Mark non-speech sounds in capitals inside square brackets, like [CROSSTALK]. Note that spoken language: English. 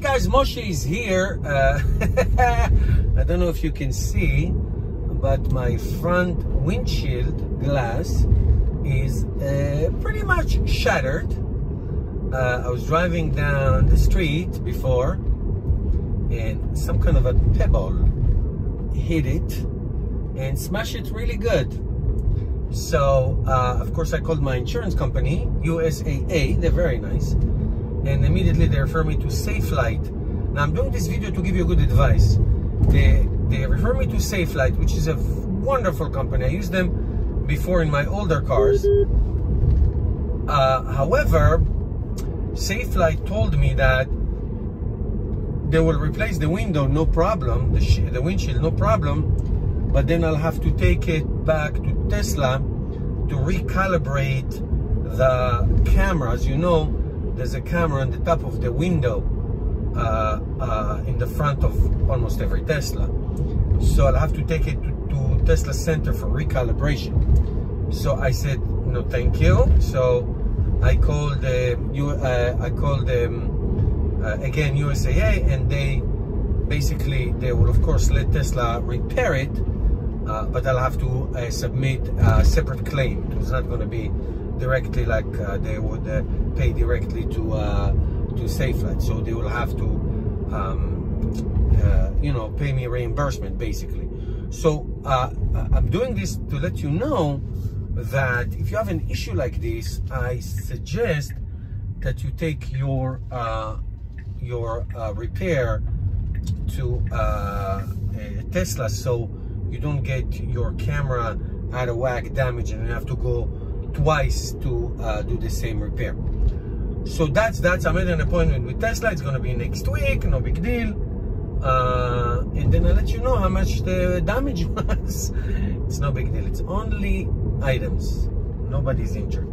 guys, Moshe is here. Uh, [LAUGHS] I don't know if you can see, but my front windshield glass is uh, pretty much shattered. Uh, I was driving down the street before and some kind of a pebble hit it and smashed it really good. So, uh, of course, I called my insurance company, USAA, they're very nice and immediately they refer me to Safelite. Now I'm doing this video to give you good advice. They, they refer me to Safelite, which is a wonderful company. I used them before in my older cars. Uh, however, Safelite told me that they will replace the window, no problem, the, the windshield, no problem, but then I'll have to take it back to Tesla to recalibrate the cameras. You know, there's a camera on the top of the window uh, uh, in the front of almost every Tesla. So I'll have to take it to, to Tesla Center for recalibration. So I said, no, thank you. So I called uh, you. Uh, I called them uh, again USAA, and they basically they will of course let Tesla repair it, uh, but I'll have to uh, submit a separate claim. It's not going to be directly like uh, they would uh, pay directly to uh, to Safelite. So they will have to, um, uh, you know, pay me reimbursement basically. So uh, I'm doing this to let you know that if you have an issue like this, I suggest that you take your uh, your repair to Tesla so you don't get your camera out of whack damage and you have to go twice to uh, do the same repair. So that's that's I made an appointment with Tesla. It's gonna be next week, no big deal. Uh, and then I'll let you know how much the damage [LAUGHS] was. it's no big deal. It's only items. Nobody's injured.